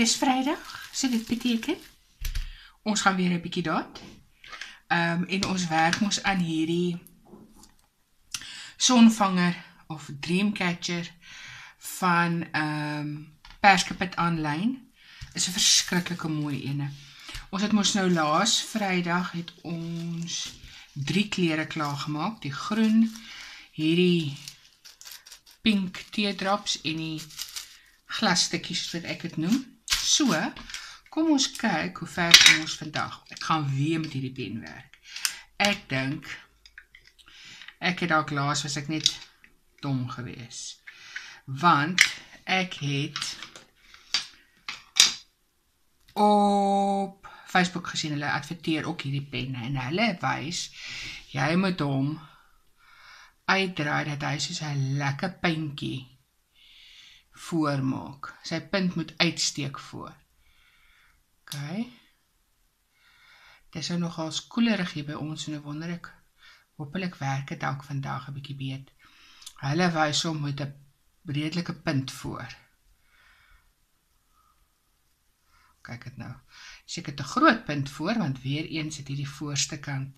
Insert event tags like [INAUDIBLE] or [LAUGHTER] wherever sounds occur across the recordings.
Dis Vrydag, so dit beteken ons gaan weer 'n bietjie daad. Ehm um, en ons werk mos aan hierdie sonvanger of dreamcatcher van ehm um, Perskepit aanlyn. Is 'n verskriklike mooi ene. Ons het mos nou laas Vrydag het ons drie kleure klaar gemaak, die groen, hierdie pink teardrops en die glasstukkies wat ek dit noem. So, kom ons kyk hoe ver kom ons vandag. Ek gaan weer met hierdie pen werk. Ek dink ek het dalk laas was ek net dom gewees. Want ek het op Facebook gesien hulle adverteer ook hierdie penne en hulle wys jy moet hom uitdraai dat hy soos 'n lekker puntjie voormaak. Sy punt moet uitsteek voor. OK. Dit is nou nogal skoolerig hier by ons en ek wonder ek hopelik werk dit dalk vandag 'n bietjie beter. Hulle wys hom met 'n redelike punt voor. Kyk dit nou. Seker 'n groot punt voor want weer eens het hierdie voorste kant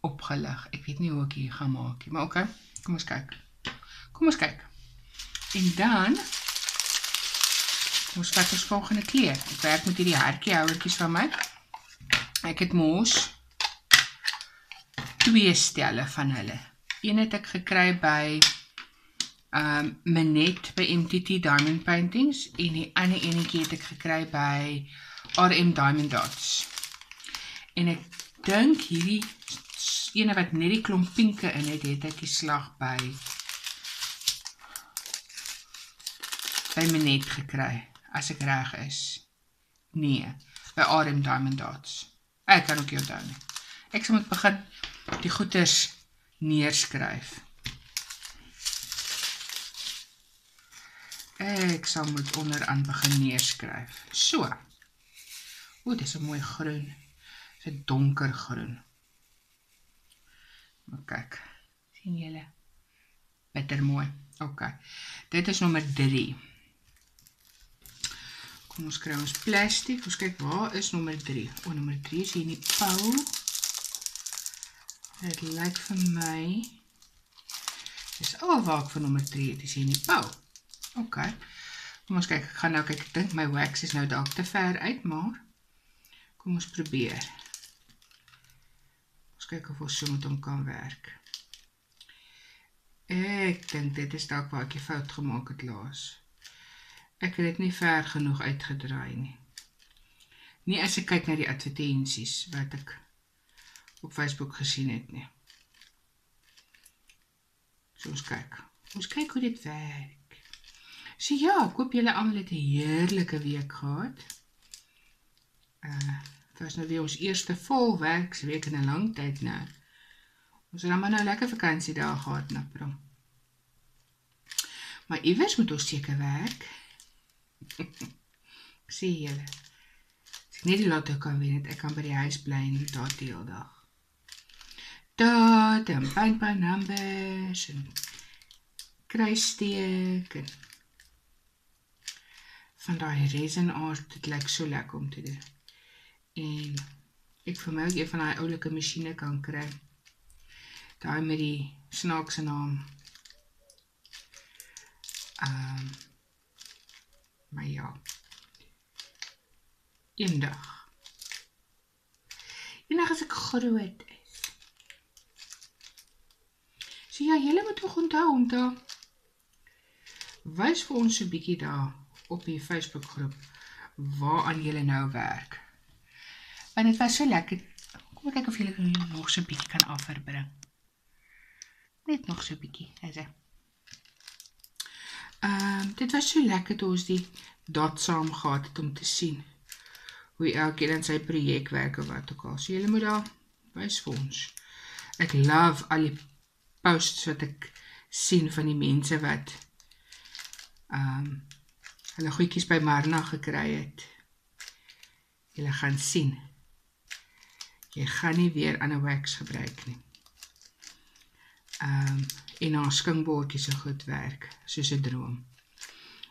opgelig. Ek weet nie hoe ek hier gaan maak nie, maar okay. Kom ons kyk. Kom ons kyk. En dan ons vat ons volgende kleur. Ek werk met hierdie hartjie houertjies van my. Ek het mos twee stelle van hulle. Een het ek gekry by um Manet by MTT Diamond Paintings en die ander enetjie het ek gekry by RM Diamond Dots. En ek dink hierdie ene wat net die klomp pinke in het, het ek die slag by by Manet gekry as ek reg is. Nee, by RM Diamond Dots. Ek kan ook jou onthou nie. Ek sal moet begin die goeters neerskryf. Ek sal moet onderaan begin neerskryf. So. O, dis 'n mooi groen. Dis 'n donker groen. Maar kyk, sien julle? Bitter mooi. OK. Dit is nommer 3. Kom ons kry ons plastiek. Ons kyk waar is nommer 3? O, nommer 3 is hier in die pou. Dit lyk vir my dis al waar ek vir nommer 3 het, is hier in die pou. OK. Kom ons kyk, ek gaan nou kyk. Ek dink my wax is nou dalk te ver uit, maar kom ons probeer. Ons kyk of ons so met hom kan werk. Ek dink dit is dalk waar ek 'n fout gemaak het laas. Ek het dit nie ver genoeg uitgedraai nie. Nie as ek kyk na die advertensies wat ek op Facebook gesien het nie. So ons kyk. Ons kyk hoe dit werk. So ja, ek hoop julle almal het 'n heerlike week gehad. Uh, was nou weer ons eerste vol werksweek in 'n lang tyd nou. Ons het dan maar nou lekker vakansie daar gehad na Prom. Maar iewers moet ons seker werk. Sien julle. As ek nie die lotto kan wen, ek kan by die huis bly en daar die hele dag dat en find my numbers en kruissteek en van daai resin art, dit lyk so lekker om te doen. En ek vir my ook een van daai oulike masjiene kan kry. Daai met die snaakse naam. Um, maar ja. Eendag. Eendag as ek groot So ja, julle moet ook onthou om te wys vir ons so 'n bietjie daar op die Facebook groep waaraan julle nou werk. Want dit was so lekker. Kom ek kyk of julle nog so 'n bietjie kan afverbring. Net nog so 'n bietjie, is dit. Ehm, um, dit was so lekker toe ons die dot saam gehad het om te sien hoe elkeen in sy projek werk of wat ook al. So julle moet daar wys vir ons. Ek love al die posts wat ek sien van die mense wat um hulle goedjies by Marna gekry het. Julle gaan sien. Jy gaan nie weer ander wax gebruik nie. Um en haar skinkbordjies so goed werk soos 'n droom.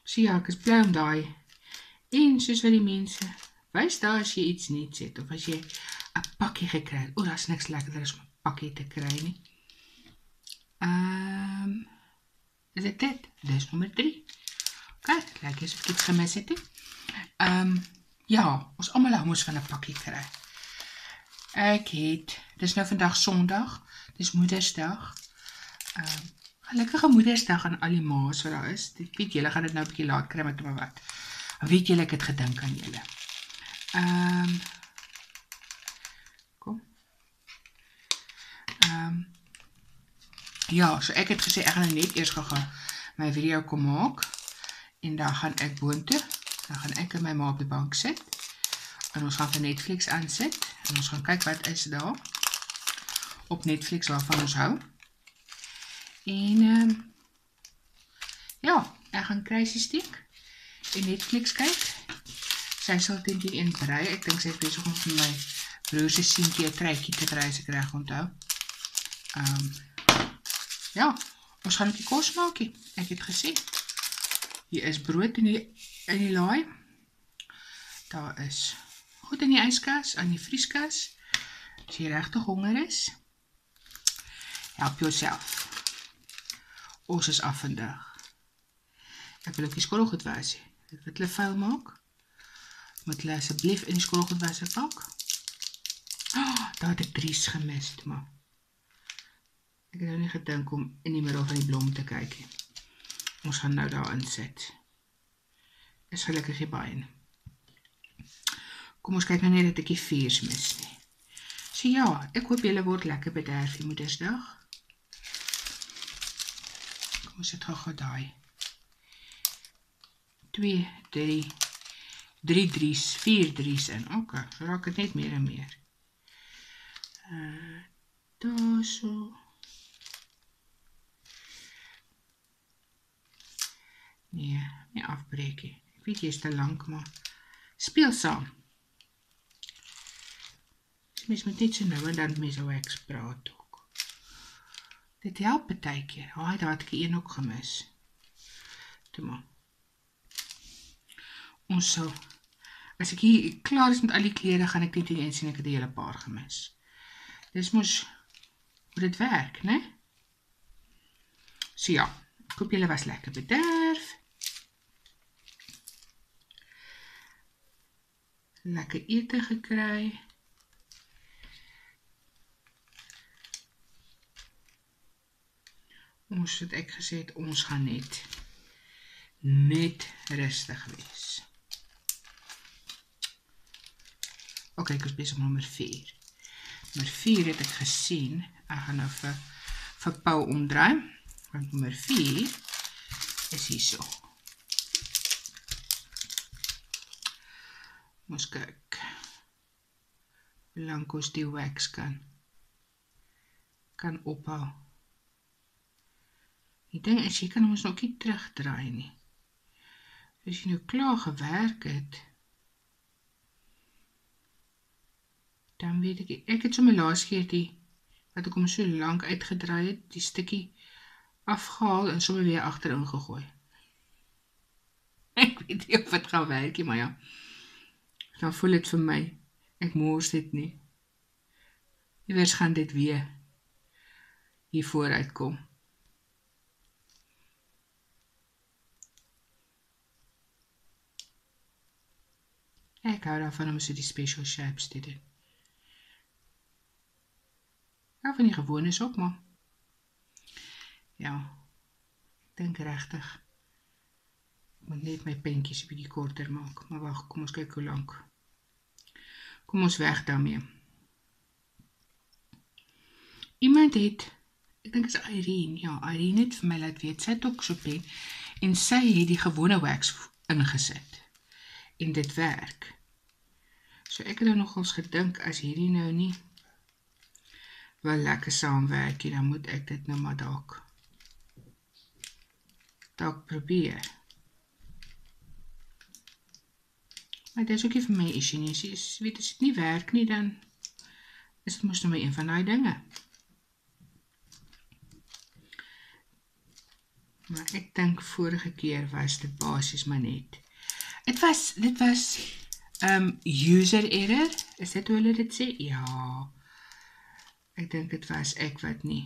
So ja, ek is bly om daai. En soos wat die mense wys daar as jy iets nuuts het of as jy 'n pakkie gekry het. O, daar's niks lekkerder as om 'n pakkie te kry nie. Ehm um, is dit dit? Dis nommer 3. OK, kyk eens of ek iets gemis het. Ehm um, ja, ons almal hou mos van 'n pakkie kry. Ek het dis nou vandag Sondag. Dis Moedersdag. Ehm um, gelukkige Moedersdag aan al die ma's wat daar is. Ek weet julle gaan dit nou 'n bietjie laat kry met maar wat. Weet julle ek het gedink aan julle. Ehm um, Kom. Ehm um, Ja, so ek het gesê ek gaan nou net eers gou-gou my video kom maak en dan gaan ek boontoe. Dan gaan ek en my ma op die bank sit. En ons gaan vir Netflix aansit en ons gaan kyk wat is daar op Netflix waarvan ons hou. En um, ja, ek gaan Crazy steek en Netflix kyk. Sy sal teen die een brei. Ek dink sy is besig om vir my broer se seentjie 'n truitjie te brei as ek reg onthou. Ehm um, Ja, ons gaan 'n bietjie kos maak. Ek het gesê hier is brood in die in die laai. Daar is goed in die yskas, in die vrieskas. As jy regtig honger is, help yourself. Ons is af vandag. Ek wil ook die skottelgoed was. Ek wil hulle vuil maak. Moet hulle asseblief in die skottelgoed was pak. Ah, oh, daar het ek dries gemis, maar Ek het nou nie gedink om in die middel van die blom te kyk nie. Ons gaan nou daar insit. Is gelukkig hier baie. Kom ons kyk nou net dat ek die viers mis nie. So ja, ek hoop julle word lekker bederf die Moedersdag. Ons sit gou daai. 2 3 3 3 4 3 in. OK, so raak dit net meer en meer. Uh daar so Nee, nie afbreek nie. Ek weet jy is te lank, maar speel saam. Mens moet net so nou en dan met so ek praat ook. Dit help baie keer. Haai, daar het ek een ook gemis. Toe maar. Ons sal as ek hier klaar is met al die klere, gaan ek net hier sien ek het 'n hele paar gemis. Dis mos hoe dit werk, né? So ja, ek hoop julle was lekker bederf. lekker ete gekry. Ons het ek gesê het ons gaan net net rustig wees. OK, ek is besig met nommer 4. Nommer 4 het ek gesien. Ek gaan nou vir vir Pau omdraai. Want nommer 4 is hierso. Ons kyk. Hoe lank ons die wax kan kan ophou. Die ding is jy kan ons nog nie terugdraai nie. As jy nou klaar gewerk het, dan weet ek ek het sommer laas keer die wat ek hom so lank uitgedraai het, die stukkie afgehaal en sommer weer agterin gegooi. [LAUGHS] Ek weet nie of dit gaan werk nie, maar ja dan voel dit vir my ek mors dit nie. Iewers gaan dit weer hier vooruit kom. Ek hou daarvan om so die special shapes te doen. Ja, van die gewone is ook, maar ja, ek dink regtig ek moet net my penkies 'n bietjie korter maak, maar wag, kom ons kyk hoe lank. Kom ons weg daarmee. Iemand het, ek dink is Irene, ja, Irene het vir my laat weet, sy het ook so pen, en sy het die gewone wax ingesit, en dit werk. So ek het nou nogals gedink, as hierdie nou nie wel lekker saamwerk, dan moet ek dit nou maar dalk dalk probeer. Maar dit is ook nie vir my issue nie. As jy weet as dit nie werk nie, dan is dit mos nou maar een van daai dinge. Maar ek dink vorige keer was dit basies maar net. Dit was dit was um user error. Is dit hoe hulle dit sê? Ja. Ek dink dit was ek wat nie.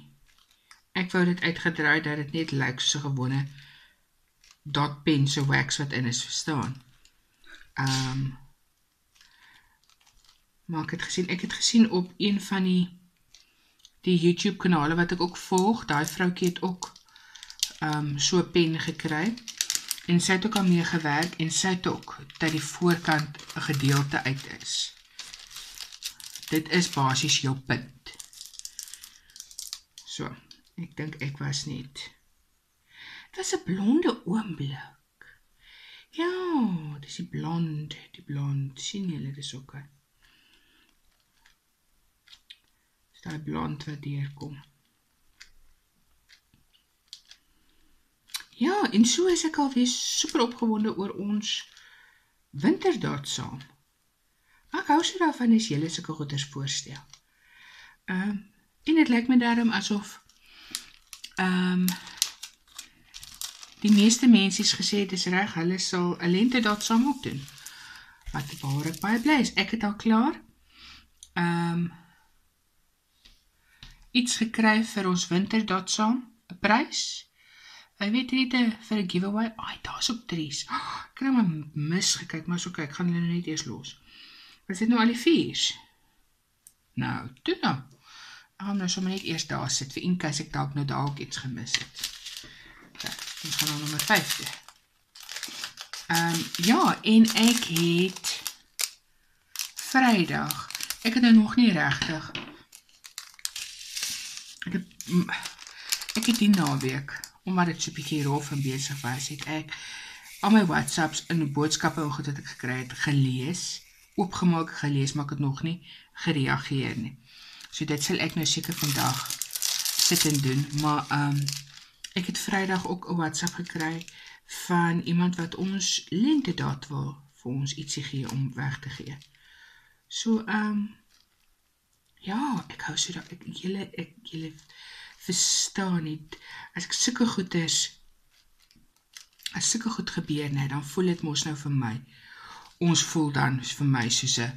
Ek wou dit uitgedraai dat dit net lyk soos 'n gewone dot pen so wax wat in is, verstaan? Um Maar ek het gesien, ek het gesien op een van die die YouTube kanale wat ek ook volg, daai vroutjie het ook um so 'n pen gekry en sy het ook al mee gewerk en sy het ook dat die voorkant 'n gedeelte uit is. Dit is basies jou punt. So, ek dink ek was net. Dit was 'n blonde oomblik. Ja, dis die blond, die blond. sien julle dis ook? Dis daai blond wat deurkom. Ja, en so is ek alweer super opgewonde oor ons winterdaad saam. Ek hou so daarvan as julle sulke goeders voorstel. Ehm um, en dit lyk my daarom asof ehm um, die meeste mense het gesê dis reg, hulle sal 'n lentedaad saam ook doen. Wat waar ek baie bly is. Ek het al klaar ehm um, iets gekry vir ons winterdaad saam, 'n prys. Hy weet net vir 'n giveaway. Ai, daar's ook trees. [GASPS] Ek kry my mis gekyk, maar so kyk, gaan hulle net eers los. Was dit nou al die viers? Nou, toe nou. Ek gaan nou sommer net eers daar sit vir in case ek dalk nou dalk iets gemis het. Ja, ons gaan nou nommer 5. Ehm um, ja, en ek het Vrydag. Ek het nou nog nie regtig. Ek het ek het die naweek omdat dit so 'n bietjie rof en besig was, het ek al my WhatsApps en boodskappe en goed wat ek gekry het gelees, oopgemaak gelees, maar ek het nog nie gereageer nie. So dit sal ek nou seker vandag sit en doen, maar ehm um, ek het Vrydag ook 'n WhatsApp gekry van iemand wat ons lente daad wil vir ons ietsie gee om weg te gee. So ehm um, ja, ek hou so dat ek julle ek julle verstaan nie. As ek sulke goed is, as sulke goed gebeur, nee, dan voel dit mos nou vir my. Ons voel dan vir my soos 'n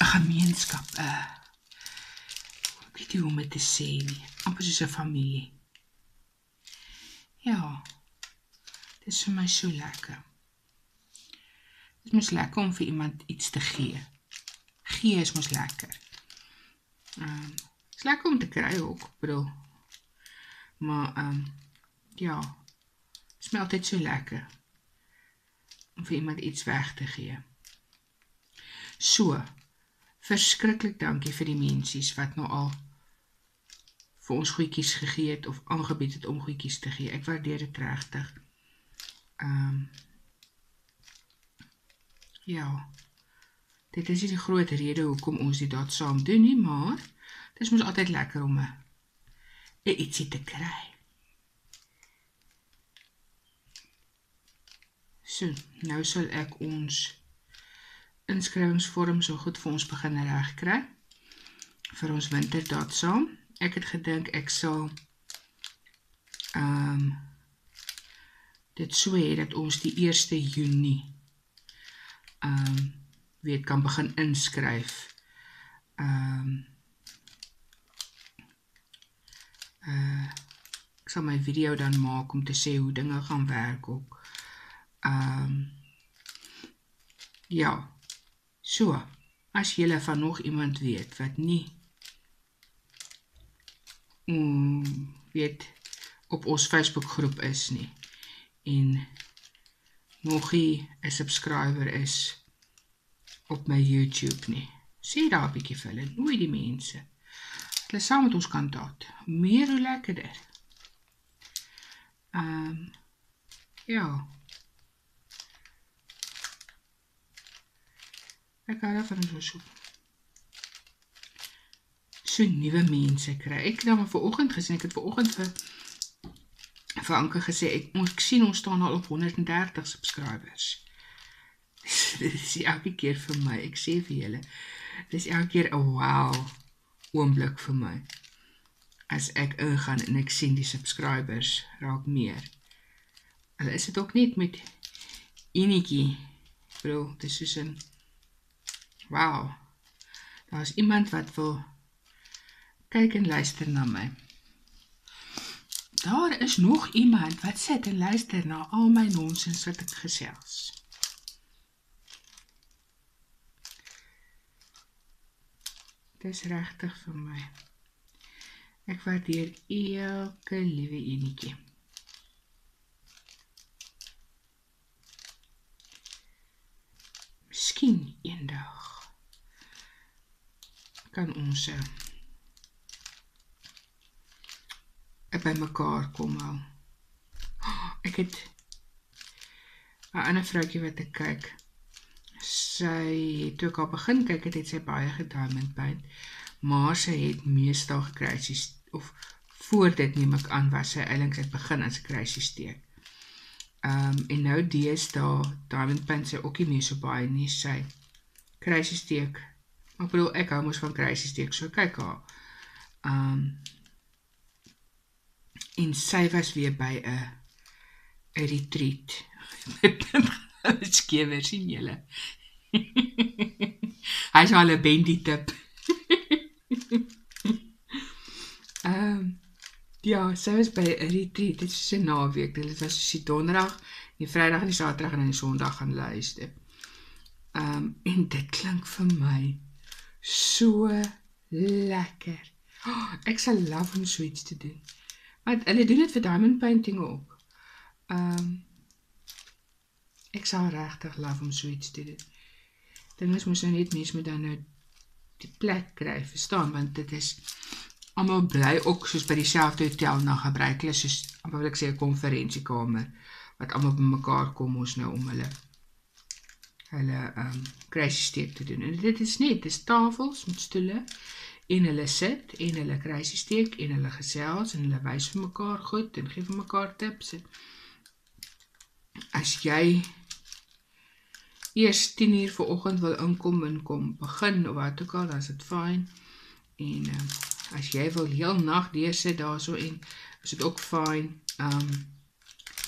'n gemeenskap, 'n weet nie hoe om dit te sê nie, amper soos 'n familie. Ja. Dit is vir my so lekker. Dit mos lekker om vir iemand iets te gee. Gee is mos lekker. Ehm um, is lekker om te kry ook, bedoel. Maar ehm um, ja. Smel altyd so lekker om vir iemand iets weg te gee. So. Verskriklik dankie vir die mensies wat nou al vir ons goedjies gegee het of aangebied het om goedjies te gee. Ek waardeer dit regtig. Ehm um, Ja. Dit is die groot rede hoekom ons dit daar saam doen nie, maar Dit is mos altyd lekker om 'n ietsie te kry. So, nou sal ek ons inskrywingsvorm so goed vir ons begin regkry vir ons winterdaad saam. Ek het gedink ek sal ehm um, dit sou hê dat ons die 1 Junie ehm um, weet kan begin inskryf. Ehm um, uh ek sal my video dan maak om te sê hoe dinge gaan werk ook. Ehm um, ja. So, as jy van nog iemand weet wat nie mm, weet op ons Facebook groep is nie en nog nie 'n subscriber is op my YouTube nie. Sien daar 'n bietjie vir hulle, nooi die mense saam met ons kan daad. Meer hoe lekkerder. Ehm um, ja. Ek af en so so. So nuwe mense kry. Ek het nou vanoggend gesien, ek het vanoggend vir vir Anke gesê ek ons sien ons staan al op 130 subscribers. [LAUGHS] Dit is elke keer vir my. Ek sê vir julle, dis elke keer 'n wow oomblik vir my. as ek ingaan en ek sien die subscribers raak meer. Hulle is dit ook net met enetjie. Bro, dis soos 'n wow. Daar's iemand wat wil kyk en luister na my. Daar is nog iemand wat sit en luister na al my nonsens wat ek gesels. Dis regtig vir my. Ek waardeer elke liewe enetjie. Miskien eendag kan ons uh, by mekaar kom hou. [GASPS] Ek het 'n ander vroutjie wat ek kyk. Sy toe ek al begin kyk het, het sy baie gediamond paint, maar sy het meestal gekruisies of voor dit neem ek aan was sy eintlik het begin as 'n kruisie steek. Ehm um, en nou deesdae diamond paint sy ook nie so baie nie sy kruisie steek. Ek bedoel ek hou mos van kruisie steek, so kyk haar. Ehm um, en sy was weer by 'n retreat [LAUGHS] met skewer sien julle [LAUGHS] hy's al 'n bendy tip [LAUGHS] ehm um, ja sy was by 'n retreat dit is 'n naweek dit was so donderdag die vrydag en die saterdag en die sonderdag gaan luister ehm um, en dit klink vir my so lekker oh, ek sal love om so iets te doen Want hulle doen dit vir diamond painting ook. Ehm um, ek sou regtig love om so iets te doen. Dink ons moet nou net mense moet dan nou die plek kry, verstaan, want dit is almal bly ook soos by dieselfde hotel na gebruik hulle soos amper wil ek sê 'n konferensiekamer wat almal bymekaar kom ons nou om hulle hulle ehm um, crash steek te doen. En dit is net, dis tafels met stoele en hulle sit en hulle kruisie steek en hulle gesels en hulle wys vir mekaar goed en gee vir mekaar tips. As jy eers 10:00 vanoggend wil inkom en kom begin of wat ook al, dan is dit fyn. En um, as jy wil heel nag deursit daarso en is dit ook fyn. Ehm um,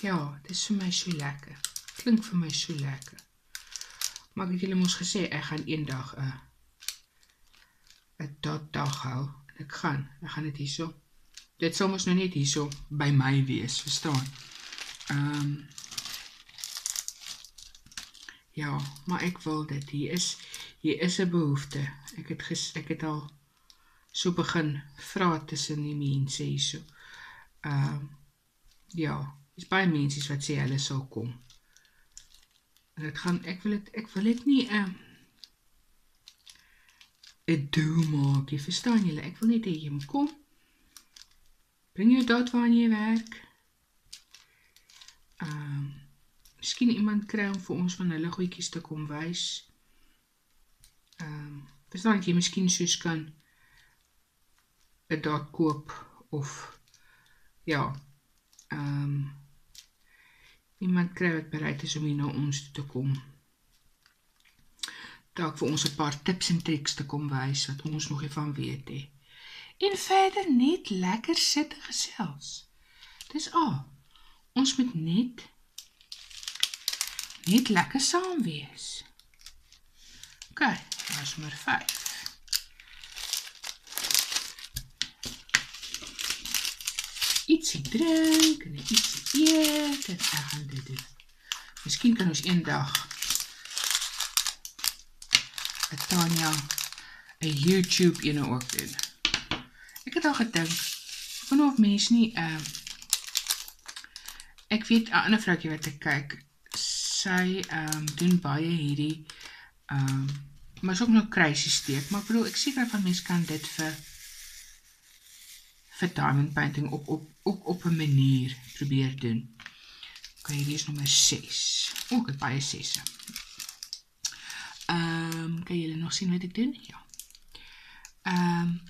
ja, dit is vir my so lekker. Klink vir my so lekker. Maar ek julle mos gesê ek gaan eendag 'n uh, 'n tot dag hou. Ek gaan, ek gaan dit hierso. Dit sou mos nou net hierso by my wees, verstaan? Ehm um, Ja, maar ek wil dit. Hier is hier is 'n behoefte. Ek het ges, ek het al so begin vra tussen die mense hierso. Ehm um, ja, dis baie mense wat sê hulle sal kom. En dit gaan ek wil dit ek wil dit nie ehm um, 'n doel maak. Jy verstaan julle, ek wil net hê jy moet kom. Bring jou dot waar jy werk. Ehm, um, miskien iemand kry om vir ons van hulle goedjies te kom wys. Ehm, um, verstaan jy miskien soos kan 'n dot koop of ja. Ehm um, iemand kry wat bereid is om hier na ons toe te kom dalk vir ons 'n paar tips en triks te kom wys wat ons nog nie van weet nie. En verder net lekker sit en gesels. Dis al. Ons moet net net lekker saam wees. OK, ons nommer 5. Ietsie drink en ietsie eet en ek gaan dit doen. Miskien kan ons eendag Tanya 'n YouTube ene ook doen. Ek het al gedink, wanneer of mens nie ehm uh, ek weet 'n ander vroukie wat ek kyk, sy ehm um, doen baie hierdie ehm um, maar is ook nog crazy steek, maar bro, ek seker van mense kan dit vir vir diamond painting op op ook op 'n manier probeer doen. Okay, hierdie is nommer 6. Ook oh, baie 6. Ehm, um, kan julle nog sien wat ek doen? Ja. Ehm um,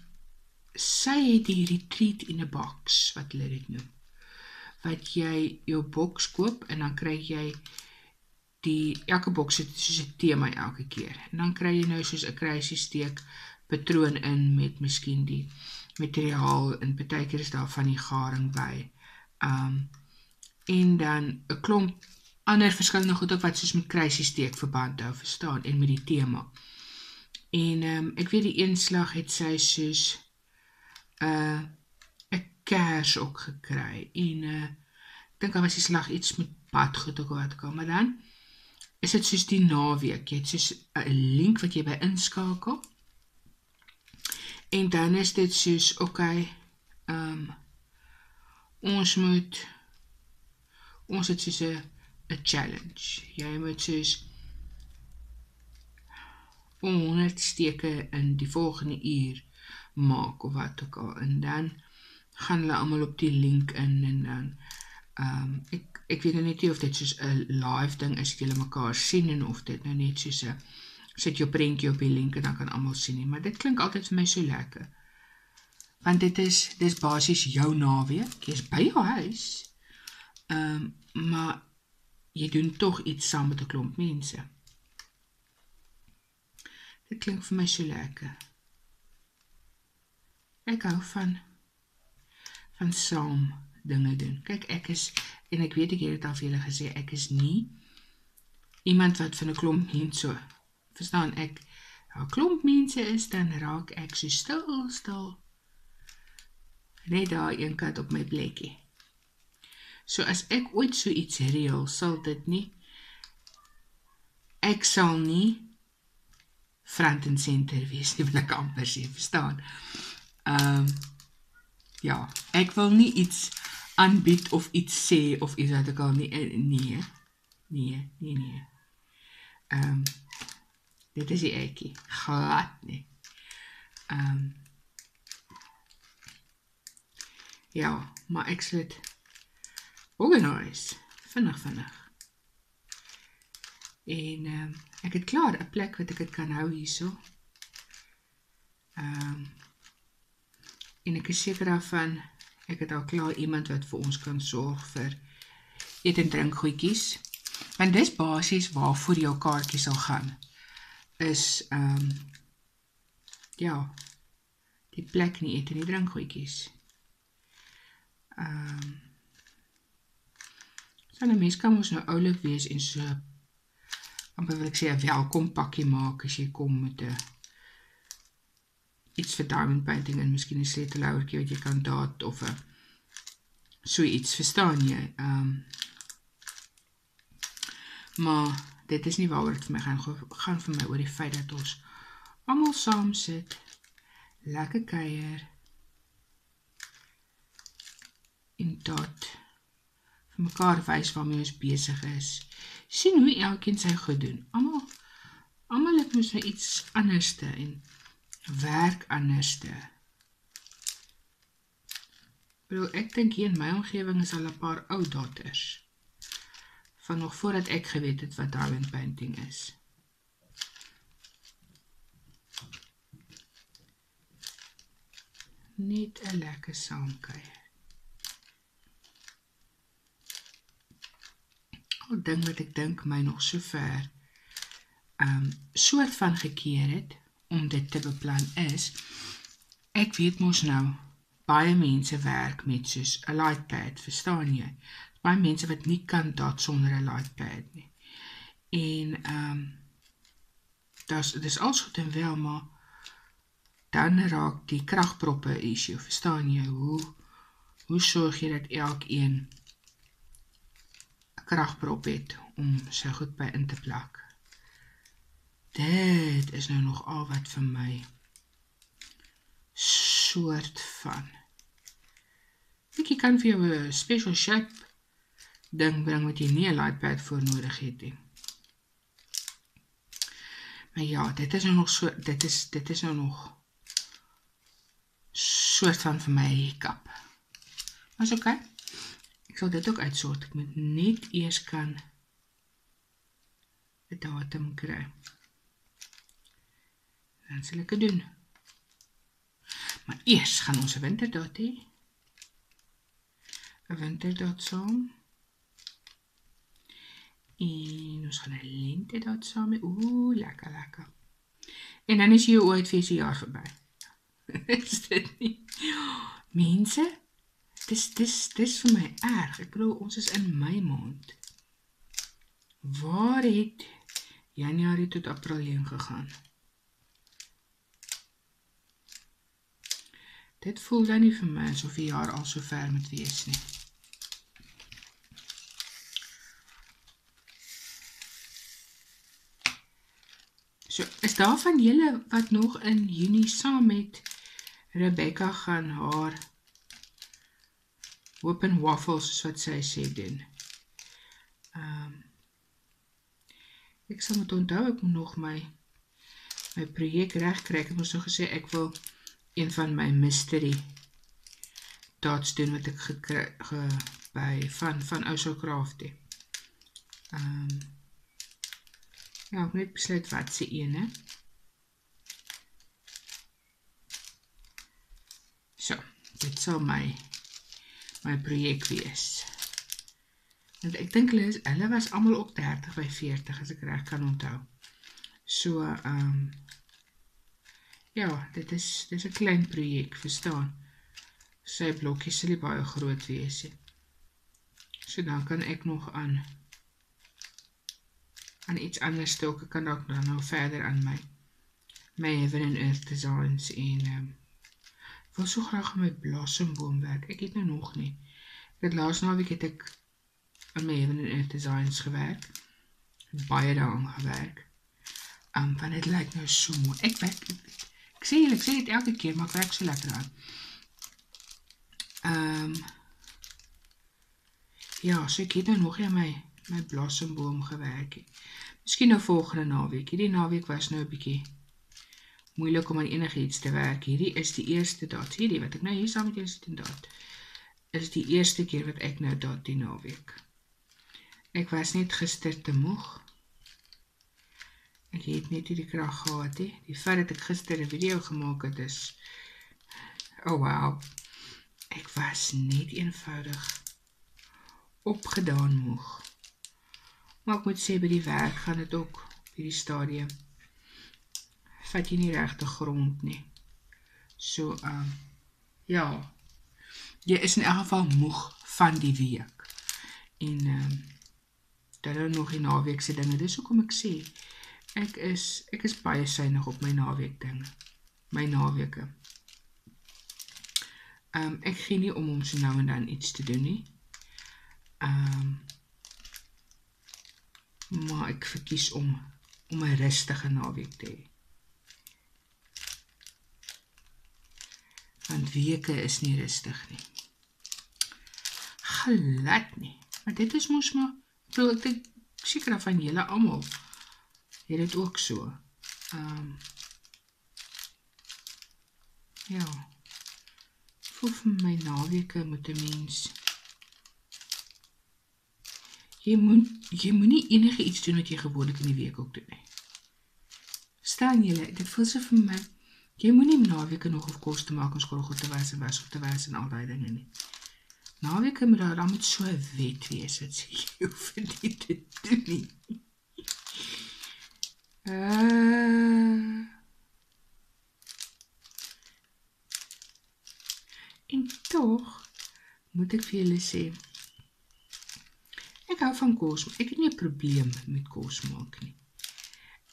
sy het die retreat in 'n box wat hulle dit noem. Wat jy jou boks koop en dan kry jy die elke boks het soos 'n tema elke keer. En dan kry jy nou soos 'n crazy steek patroon in met miskien die materiaal en baie keer is daar van die garing by. Um en dan 'n klomp ander verskillende goed ook wat soos met kruisies steek verband hou, verstaan, en met die tema. En um, ek weet die een slag het sy soos 'n uh, 'n kers ook gekry en uh ek dink daar was die slag iets met padgoed ook wat kom, maar dan is dit soos die naweek, jy het soos 'n link wat jy by inskakel. En dan is dit soos okay, ehm um, ons moet ons het soos 'n challenge. Jy moet soos 100 steke in die volgende uur maak of wat ook al en dan gaan hulle almal op die link in en dan ehm um, ek ek weet nou net nie of dit soos 'n live ding is wat julle mekaar sien en of dit nou net soos 'n sit jou prentjie op die link en dan kan almal sien nie, maar dit klink altyd vir my so lekker. Want dit is dis basies jou naweek. Jy's by jou huis. Ehm um, maar jy doen tog iets saam met 'n klomp mense. Dit klink vir my so lekker. Ek hou van van saam dinge doen. Kyk, ek is en ek weet ek het dit al vir julle gesê, ek is nie iemand wat van 'n klomp mense verstaan ek. 'n Klomp mense is dan raak ek so stil, stil. Net daar een kant op my plekkie. So as ek ooit so iets reël, sal dit nie ek sal nie front and center wees nie, [LAUGHS] wil ek amper sê, verstaan? Ehm um, ja, ek wil nie iets aanbied of iets sê of iets wat ek al nie nee. Nee, nee, nee. Ehm um, dit is ekie, glad nie. Ehm um, Ja, maar ek sê dit organise. Vinnig, vinnig. En um, ek het klaar 'n plek wat ek dit kan hou hierso. Ehm um, en ek is seker daarvan ek het al klaar iemand wat vir ons kan sorg vir eet en drink goedjies. Want dis basies waarvoor jou kaartjie sal gaan. Is ehm um, ja, die plek nie eet en drink goedjies. Ehm um, En 'n mens kan mos nou oulik wees en so amper wil ek sê 'n welkom pakkie maak as jy kom met 'n iets vir diamond painting en miskien 'n sleutelhouertjie wat jy kan daad of 'n so iets, verstaan jy? Ehm um, maar dit is nie waaroor dit vir my gaan gaan vir my oor die feit dat ons almal saam sit, lekker kuier en dat mekaar wys waarmee ons besig is. sien hoe elkeen sy goed doen. Almal almal het mos nou iets anderste en werk anderste. Bro, ek dink hier in my omgewing is al 'n paar ou dotters van nog voordat ek geweet het wat diamond painting is. Net 'n lekker saamkuier. enkel ding wat ek dink my nog so ver um soort van gekeer het om dit te beplan is ek weet mos nou baie mense werk met soos 'n lightpad, verstaan jy? Baie mense wat nie kan dat sonder 'n lightpad nie. En um dis dis alles goed en wel, maar dan raak die kragproppe issue, verstaan jy? Hoe hoe sorg jy dat elkeen kragprop het om sy goed by in te plak. Dit is nou nog al wat vir my soort van ek kan vir jou 'n special shape ding bring wat jy nie 'n lightpad vir nodig het nie. Maar ja, dit is nou nog so dit is dit is nou nog soort van vir my kap. Was oké. Okay sal dit ook uitsort. Ek moet net eers kan 'n datum kry. Dan sal ek dit doen. Maar eers gaan ons 'n winterdot hê. 'n Winterdot saam. En ons gaan 'n lentedot saam. Ooh, lekker lekker. En dan is jy ooit vir se jaar verby. [LAUGHS] is dit nie? Mense, dis dis dis vir my erg. Ek bedoel ons is in Mei maand. Waar het Januarie tot April heen gegaan? Dit voel dan nie vir my asof die jaar al so ver moet wees nie. So, is daar van julle wat nog in Junie saam met Rebecca gaan haar open waffles soos wat sy sê doen? Ehm um, Ek sal moet onthou ek moet nog my my projek regkry. Ek het mos nou gesê ek wil een van my mystery dots doen wat ek gekry ge, by van van Ousou Craft het. Ehm um, Ja, ek moet besluit wat se ene. So, dit sal my my projek wees. Want ek dink hulle is hulle was almal ook 30 by 40 as ek reg kan onthou. So, ehm um, ja, dit is dis 'n klein projek, verstaan? Sy blokkies sal nie baie groot wees nie. So dan kan ek nog aan aan iets anders stoke kan dalk dan nou verder aan my my Heaven and Earth designs en ehm um, wil so graag aan my blossomboom werk. Ek het nou nog nie. Ek het laas naweek het ek aan my Heaven and Earth designs gewerk. Baie daaraan gewerk. Um, want het lyk nou so mooi. Ek werk, ek, ek sê julle, ek sê dit elke keer, maar ek werk so lekker aan. Um, ja, so ek het nou nog aan my, my blossomboom gewerk. Misschien nou volgende naweek. Hierdie naweek was nou een bykie moeilik om aan enig iets te werk. Hierdie is die eerste dat, hierdie wat ek nou hier saam met julle sit en dat, is die eerste keer wat ek nou dat die naweek. Ek was net gister te moeg. Ek het net nie die kracht gehad, he. Die feit dat ek gister een video gemaakt het, is... Oh, wow. Ek was net eenvoudig opgedaan moeg. Maar ek moet sê, by die werk gaan het ook, by die stadium, vat jy nie rechte grond nie. So, um, ja, jy is in elk geval moeg van die week. En, um, dat hulle nog die naweekse dinge, dis ook om ek sê, ek is, ek is baie synig op my naweek dinge, my naweke. Um, ek gee nie om om so nou en dan iets te doen nie, um, maar ek verkies om, om een rustige naweek te hee. Want weke is nie rustig nie. Glad nie. Maar dit is moes maar So ek dink seker van julle almal het dit ook so. Ehm um, Ja. Voel vir my naweke met 'n mens. Jy moet jy moenie enige iets doen wat jy gewoonlik in die week ook doen nie. Staan julle, dit voel so vir my jy moenie naweke nog of kos te maak en skool goed te was en was op te was en al daai dinge nie naweke moet daar dan moet so 'n wet wees wat jy hoef nie te doen nie. Uh, en tog moet ek vir julle sê ek hou van kos, maar ek het nie 'n probleem met kos maak nie.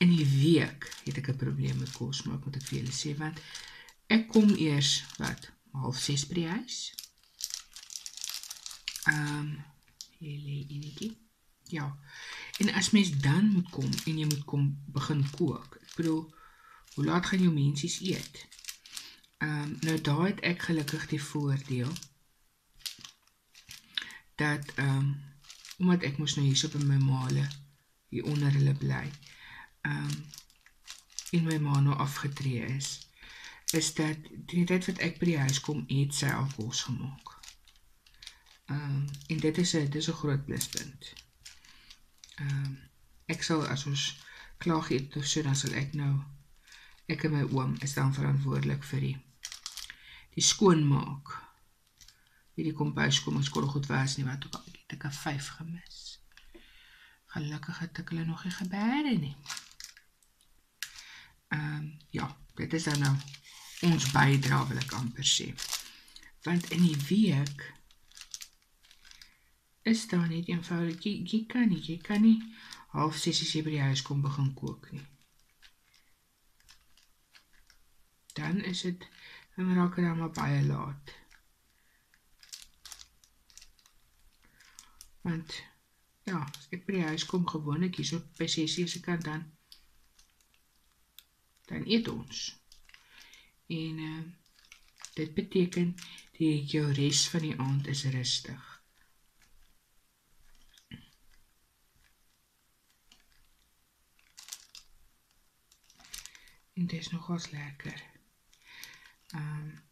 In die week het ek 'n probleem met kos maak, moet ek vir julle sê, want ek kom eers wat half 6 by die huis um, jy lê enetjie. Ja. En as mens dan moet kom en jy moet kom begin kook. Ek bedoel, hoe laat gaan jou mensies eet? Ehm um, nou daai het ek gelukkig die voordeel dat ehm um, omdat ek mos nou hier so by my maale hier onder hulle bly. Ehm um, en my ma nou afgetree is is dat die tyd wat ek by die huis kom, het sy al kos gemaak. Um, en dit is 'n dis 'n groot pluspunt. Ehm um, ek sal as ons klaar geëet of so dan sal ek nou ek en my oom is dan verantwoordelik vir die die skoonmaak. Hierdie kombuis kom ons kol goed was nie wat ook al het ek 'n 5 gemis. Gelukkig het ek hulle nog nie gebeere nie. Ehm um, ja, dit is dan nou ons bydra wil ek amper sê. Want in die week is daar net eenvoudig jy, jy kan nie, jy kan nie half 6 as jy by die huis kom begin kook nie. Dan is dit dan raak dit dan maar baie laat. Want ja, as ek by die huis kom gewoonlik hier so by 6 se kant dan dan eet ons. En uh, dit beteken die jou res van die aand is rustig. En dit is nogals lekker. Ehm um,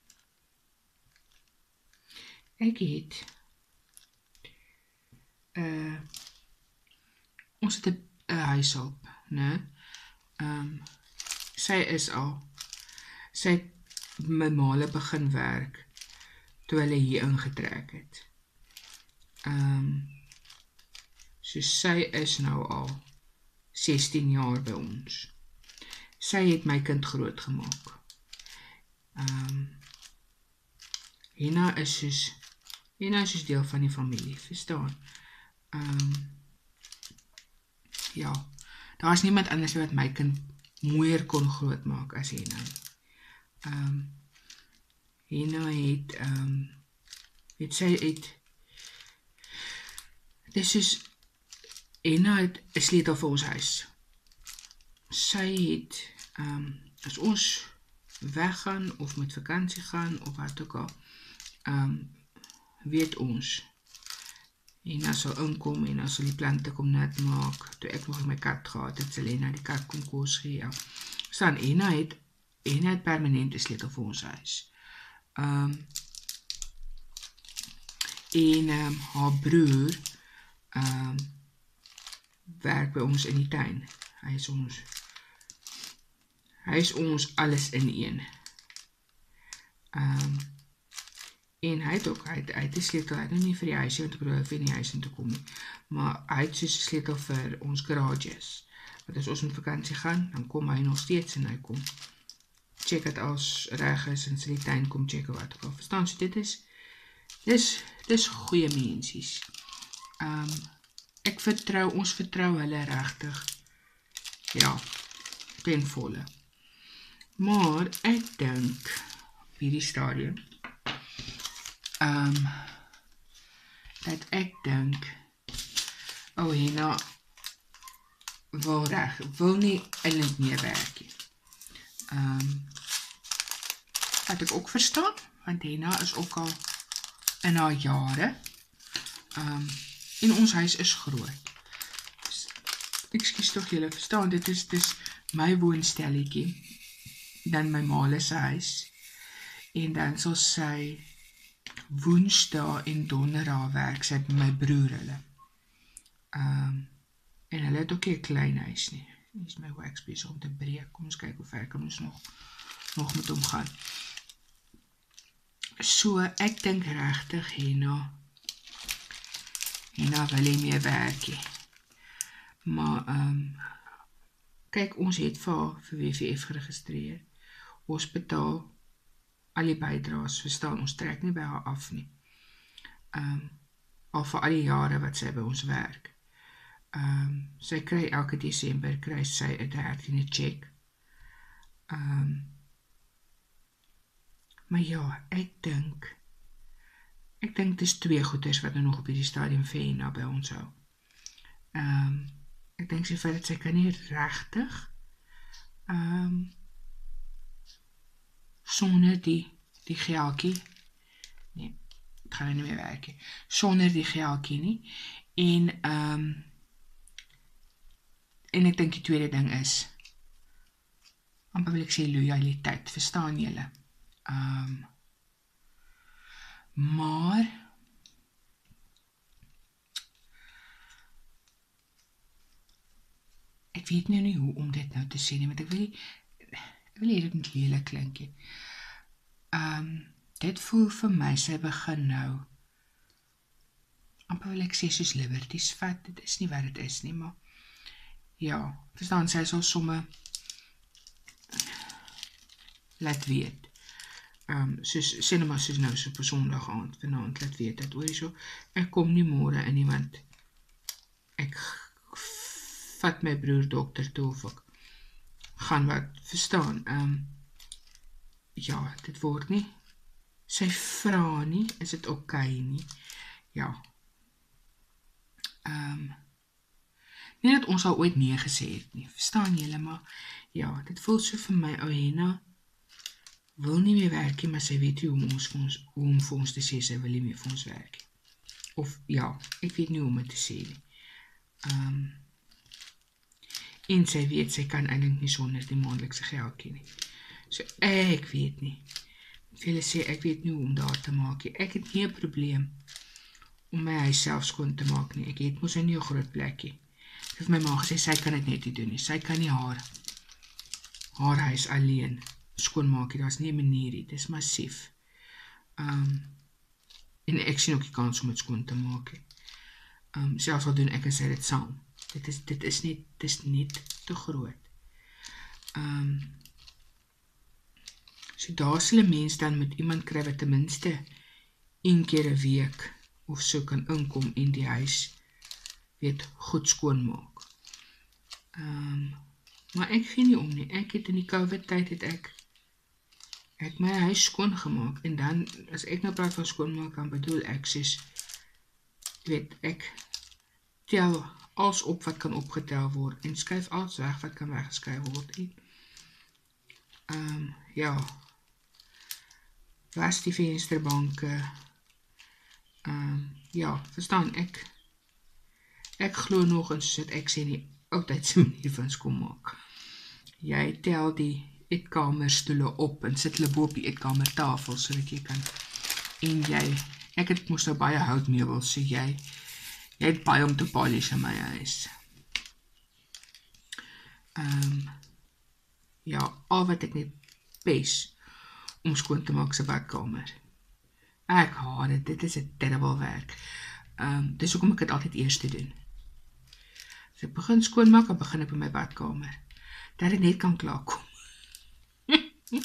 Ek het uh ons het 'n huishulp, né? Ehm sy is al sy my maale begin werk toe hulle hier ingetrek het. Ehm um, so sy is nou al 16 jaar by ons. Sy het my kind groot gemaak. Ehm um, Hina is soos Hina is soos deel van die familie, verstaan? Ehm um, ja. Daar is niemand anders wat my kind mooier kon grootmaak as Hina. Ehm um, Hina het ehm um, het sy het Dis is Hina het 'n sleutel vir ons huis. Sy het um, as ons weggaan of met vakansie gaan of wat ook al ehm um, weet ons En as sy inkom en as sy die plante kom net maak, toe ek nog my kat gehad het, sy na die kat kom kos gee. Ja. Staan Ena het Ena het permanente sleutel vir ons huis. Ehm um, en um, haar broer ehm um, werk by ons in die tuin. Hy is ons hy is ons alles in een. Ehm um, En hy het ook, hy het, hy het die sleutel, hy het nou nie vir die huisie, want ek bedoel, vir die huis in te kom nie, maar hy het soos sleutel vir ons garages, want as ons in vakantie gaan, dan kom hy nog steeds en hy kom, check het als reg is, en sy die tuin kom check wat ook al, verstaan, so dit is, dis, dis goeie mensies, um, ek vertrou, ons vertrou hulle rechtig, ja, ten volle, maar ek denk, op hierdie stadium, um dat ek dink oh Hina wil reg wil nie eintlik meer werk nie. Um wat ek ook verstaan want Hina is ook al in haar jare. Um en ons huis is groot. Ekskuus tog julle verstaan dit is dis my woonstelletjie dan my ma se huis en dan sal sy woensdae en donderdae werk sy by my broer hulle. Ehm um, en hulle het ook 'n klein huis nie. Dis my wax besig om te breek. Kom ons kyk hoe ver kan ons nog nog met hom gaan. So ek dink regtig hierna hierna wil hy meer werk. Maar ehm um, kyk ons het vir vir WVF geregistreer. Ons betaal al die bydraes, verstaan, ons trek nie by haar af nie. Um, al vir al die jare wat sy by ons werk. Um, sy kry elke december, kry sy een dertiende check. Um, maar ja, ek dink, ek dink het is twee goeders wat nou nog op die stadium Vena by ons hou. Um, ek dink sy feit dat sy kan nie rechtig, um, sonder die die geeltjie nee ek gaan nou nie meer werk nie. Sonder die geeltjie nie. En ehm um, en ek dink die tweede ding is amper wil ek sê loyaliteit verstaan julle? Ehm um, maar ek weet nou nie hoe om dit nou te sê nie want ek wil nie ek wil hier dit lelik klink nie. Um, dit voel vir my, sy begin nou, amper wil ek sê, soos liberties vat, dit is nie wat het is nie, maar, ja, verstaan, sy sal somme, laat weet, ehm um, soos sê net maar soos nou so op Sondag aand vanaand laat weet dat oor hierso ek kom nie môre in iemand ek vat my broer dokter toe of ek gaan wat verstaan. Ehm um, ja, dit word nie sy vra nie, is dit oukei okay nie. Ja. Ehm um, nie dat ons al ooit nee gesê het nie. Verstaan julle maar ja, dit voel so vir my ou Henna wil nie meer werk nie, maar sy weet hoe ons vir ons hoe om vir ons te sê sy wil nie meer vir ons werk nie. Of ja, ek weet nie hoe om dit te sê nie. Ehm um, en sy weet sy kan eintlik nie sonder die maandelikse geldjie nie. So ek weet nie. Hulle sê ek weet nie hoe om daar te maak nie. Ek het nie 'n probleem om my huis self skoon te maak nie. Ek het mos nou nie 'n groot plekkie. Ek het my ma gesê sy kan dit net nie doen nie. Sy kan nie haar haar huis alleen skoon maak nie. Daar's nie 'n manier nie. Dit is massief. Ehm um, en ek sien ook die kans om dit skoon te maak. Ehm um, selfs al doen ek en sy dit saam. Dit is dit is net dit is net te groot. Ehm um, So daar sal 'n mens dan met iemand kry wat ten minste een keer 'n week of so kan inkom en die huis weet goed skoon maak. Ehm um, maar ek gee nie om nie. Ek het in die COVID tyd het ek ek my huis skoon gemaak en dan as ek nou praat van skoon maak dan bedoel ek sies weet ek tel alles op wat kan opgetel word en skuif alles weg wat kan weggeskuif word. Ehm um, ja, was die vensterbanke. Ehm uh, ja, verstaan ek. Ek glo nog en sit ek sê nie altyd se [LAUGHS] manier van skoon maak. Jy tel die eetkamerstoele op en sit hulle bo op die eetkamertafel sodat jy kan en jy ek het mos nou baie houtmeubels so jy jy het baie om te polish in my huis. Ehm um, ja, al wat ek net pes om skoon te maak se badkamer. Ek haat dit. Dit is 'n terrible werk. Ehm um, dis hoekom ek dit altyd eers te doen. As ek begin skoon maak, dan begin ek by my badkamer. Dat ek net kan klaarkom. [LAUGHS]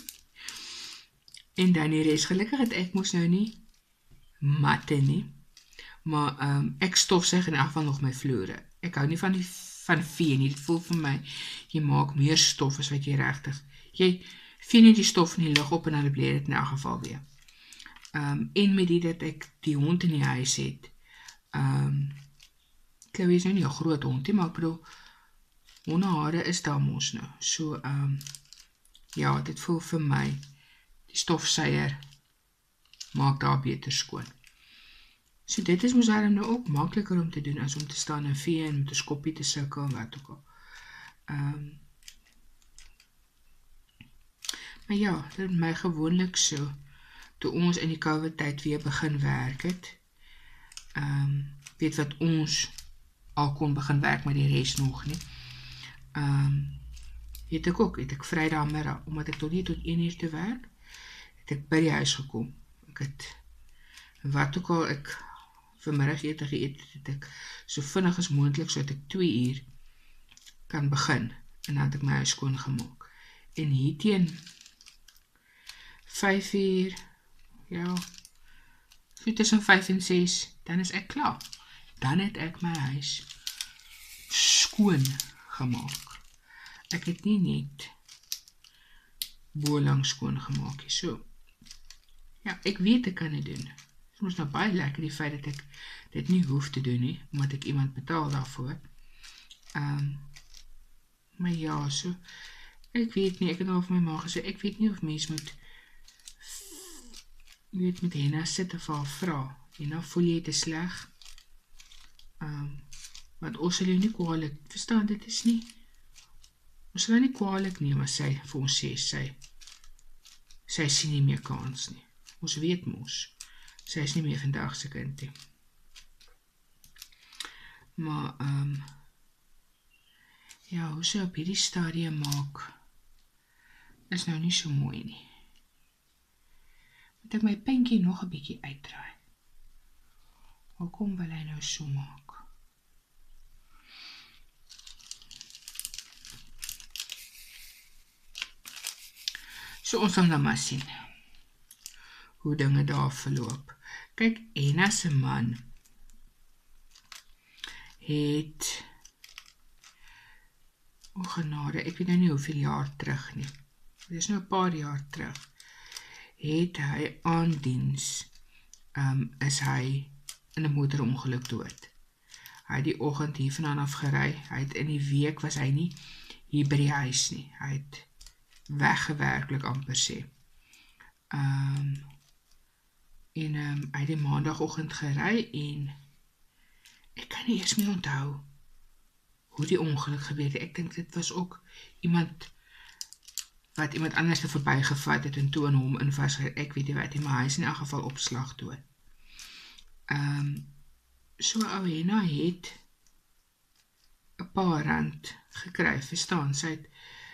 en dan die res gelukkig het ek mos nou nie matte nie. Maar um, ek stofsuig in elk geval nog my vloere. Ek hou nie van die van vee nie. Dit voel vir my jy maak meer stof as wat jy regtig. Jy vee net die stof in die lug op en dan bly dit in elk geval weer. Ehm um, en met dit dat ek die hond in die huis het. Ehm um, Chloe is nou nie 'n groot hond nie, maar ek bedoel hondehare is daar mos nou. So ehm um, ja, dit voel vir my die stofsuier maak daar beter skoon. So dit is mos dan nou ook makliker om te doen as om te staan en vee en met 'n skoppie te sukkel en wat ook al. Ehm um, Maar ja, dit my gewoonlik so toe ons in die COVID tyd weer begin werk het. Ehm um, weet wat ons al kon begin werk met die res nog nie. Ehm um, het ek ook, het ek Vrydag middag omdat ek tot hier tot 1 uur te werk, het ek by die huis gekom. Ek het wat ook al ek vanmiddag ete geëet het, het ek so vinnig as moontlik sodat ek 2 uur kan begin en dan het ek my huis skoon gemaak. En hierteen 5 uur, ja, so tussen 5 en 6, dan is ek klaar. Dan het ek my huis skoon gemaak. Ek het nie net boelang skoon gemaak nie, so. Ja, ek weet ek kan dit doen. Is nou baie lekker die feit dat ek dit nie hoef te doen nie, omdat ek iemand betaal daarvoor. Um, maar ja, so, ek weet nie, ek het al vir my ma gesê, ek weet nie of mens moet weet met Henna sit of haar vra en nou voel jy te sleg um, want ons sal jy nie kwaalik verstaan dit is nie ons sal nie kwaalik neem as sy vir ons sê sy sy sien nie meer kans nie ons weet moes sy is nie meer vandag sy kind nie maar um, ja hoe sy op hierdie stadium maak is nou nie so mooi nie moet ek my pinkie nog 'n bietjie uitdraai. Hoekom wil hy nou so maak? So ons gaan nou maar sien. hoe dinge daar verloop. Kyk, Enna se man het O genade, ek weet nou nie hoeveel jaar terug nie. Dit is nou 'n paar jaar terug. Het hy aan diens ehm um, is hy in 'n motorongeluk dood. Hy het die oggend hiervandaan af gery. Hy het in die week was hy nie hier by die huis nie. Hy het weggewerklik amper sê. Ehm um, en ehm um, hy het die maandagooggend gery en ek kan nie eens meer onthou hoe die ongeluk gebeur het. Ek dink dit was ook iemand wat iemand anders te verbygevat het en toe in hom in vas ek weet nie wat nie, maar hy is in elk geval opslag dood. Ehm um, so Awena het 'n paar rand gekry, verstaan? Sy het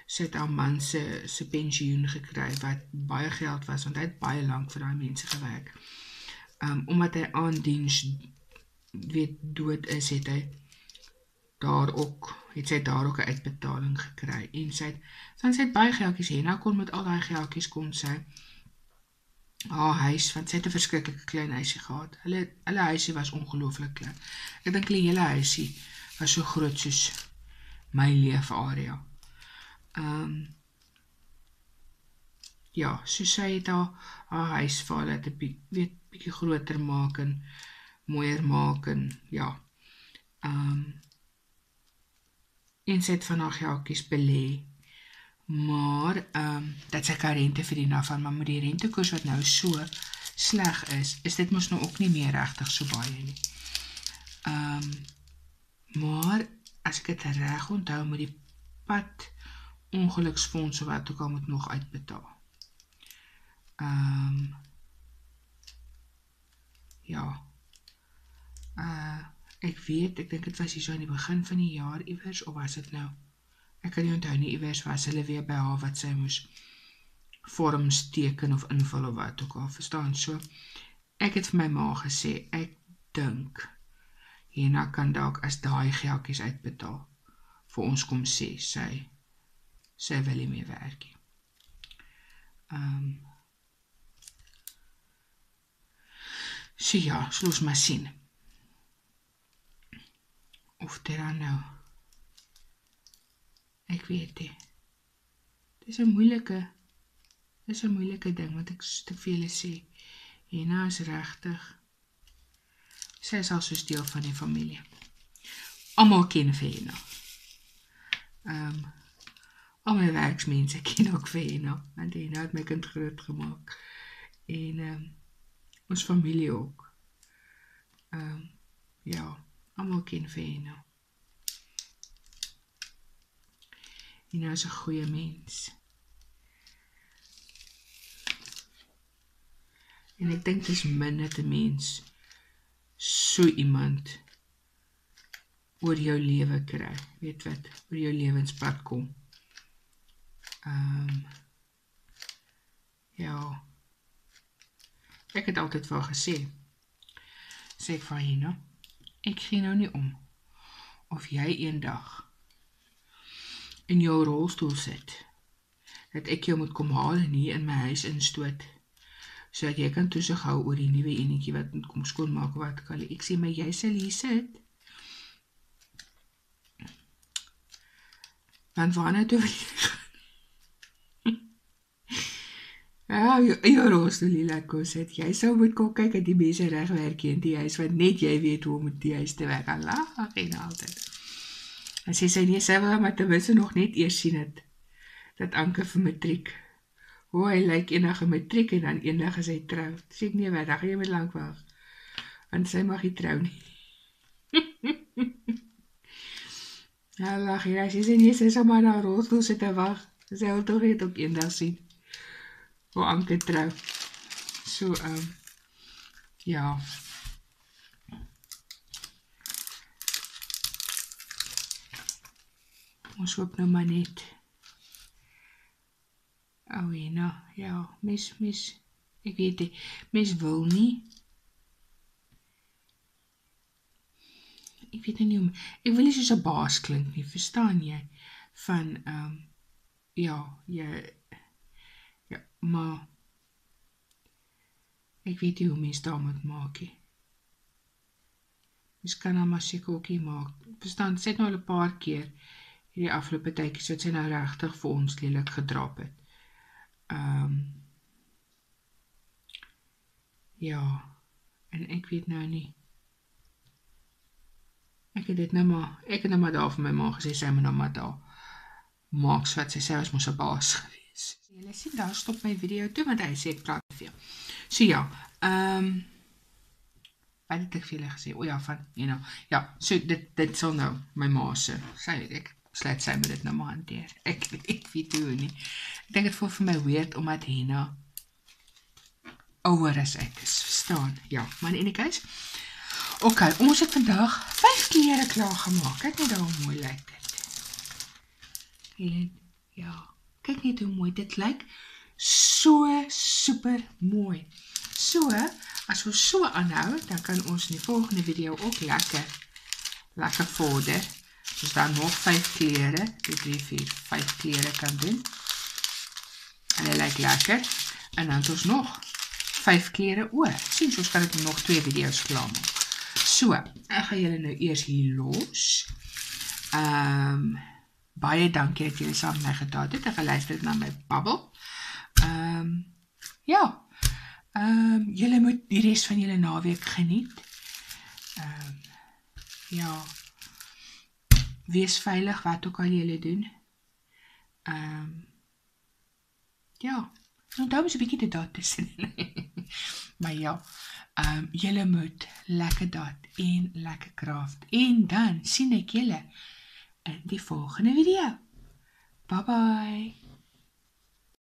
sy het haar man se se pensioen gekry wat baie geld was want hy het baie lank vir daai mense gewerk. Um, omdat hy aan diens weet dood is, het hy daar ook het sy daar ook 'n uitbetaling gekry. En sy het dan sy het baie geldjies hê nou kon met al daai geldjies kon sy haar huis want sy het 'n verskriklike klein huisie gehad. Hulle hulle huisie was ongelooflik klein. Ek dink hulle hele huisie was so groot soos my leefarea ehm um, ja so sy het haar haar huis vir hulle te weet bietjie groter maak en mooier maak en ja ehm um, en sy het van haar geldjies belê. Maar ehm um, dat sy kan rente verdien daarvan, maar met die rentekoers wat nou so sleg is, is dit mos nou ook nie meer regtig so baie nie. Ehm um, maar as ek dit reg onthou met die pad ongeluksfonds wat ook al moet nog uitbetaal. Ehm um, ja. Uh Ek weet, ek dink dit was hier so aan die begin van die jaar iewers of was dit nou? Ek kan nie onthou nie iewers was hulle weer by haar wat sy moes vorms teken of invul of wat ook al, verstaan so. Ek het vir my ma gesê, ek dink hierna kan dalk as daai geldjies uitbetaal vir ons kom sê sy sy wil nie meer werk nie. Ehm um, Sy ja, slus maar sien. Of dit dan nou ek weet nie. Dit is 'n moeilike dis 'n moeilike ding wat ek te veel sê. Hena is regtig sy is al so deel van die familie. Almal ken Hena. Ehm um, al my werksmense ken ook vir Hena want Hena het my kind groot gemaak en ehm um, ons familie ook ehm um, ja Almal ken Vena. Hy is 'n goeie mens. En ek dink dis min dat 'n mens so iemand oor jou lewe kry. Weet wat, oor jou lewenspad kom. Um, Ja. Ek het altyd vir gesê. Sê ek vir hom, nou. Ek gee nou nie om of jy eendag in jou rolstoel sit. Dat ek jou moet kom haal en hier in my huis instoot sodat jy kan toesig hou oor die nuwe enetjie wat moet kom skoonmaak wat kan ek sê my jy sal hier sit. Want waarna toe wil jy Ja, jy roos die lila kos het. Jy sou moet kom kyk dat die mense reg werk in die huis want net jy weet hoe om die huis te werk. Allah, en altyd. En sy sê nee, sy wil maar ten minste nog net eers sien dit. Dat Anke vir matriek. Hoe hy lyk enige matriek en dan eendag as hy trou. Sê ek nee, wat, dan gaan jy met lank wag. Want sy mag nie trou nie. Ja, lag, ja, sy sê nee, sy sal maar na rolstoel sit en wag. Sy wil tog net op eendag sien hoe Anke trou. So ehm um, ja. Ons hoop nou maar net. Ou oh, nou, ja, mis mis ek weet nie, mis wil nie. Ek weet nie hoe ek wil nie soos 'n baas klink nie, verstaan jy? Van ehm um, ja, jy maar Ek weet nie hoe mens daar moet maak nie. Mens kan nou maar seker ookie maak. Verstaan, sê nou al 'n paar keer hierdie afgelope tydjie so dit sy nou regtig vir ons lelik gedrap het. Ehm um, Ja. En ek weet nou nie. Ek het dit nou maar ek het nou maar daar vir my ma gesê sy moet nou maar daar maak so wat sy sê ons moes 'n baas gewees. Julle sien daar stop my video toe want hy sê ek praat te veel. So ja, ehm um, wat het ek vir julle gesê? O ja, van you know. Ja, so dit dit sal nou my ma se. Sy ek sluit sy met dit nou maar hanteer. Ek ek weet hoe nie. Ek dink dit voel vir my weird omdat Hena ouer as ek is, verstaan? Ja, maar in any case. OK, ons het vandag 5 klere klaar gemaak. Kyk net hoe mooi lyk dit. Helen, ja. Kyk net hoe mooi dit lyk. So super mooi. So, as ons so aanhou, dan kan ons in die volgende video ook lekker lekker vorder. Ons dan nog 5 klere, 2 3 4 5 klere kan doen. En dit lyk lekker. En dan het ons nog 5 klere oor. Sien, soos kan ek nog 2 video's klaar maak. So, ek gaan julle nou eers hier los. Ehm um, baie dankie dat julle saam my gedaat het en geluister het na my babbel. Ehm um, ja. Ehm um, julle moet die res van julle naweek geniet. Ehm um, ja. Wees veilig wat ook al julle doen. Ehm um, ja. Nou daar is 'n bietjie te dat tussen. [LAUGHS] maar ja, ehm um, julle moet lekker dat en lekker craft. En dan sien ek julle in die volgende video. Bye bye.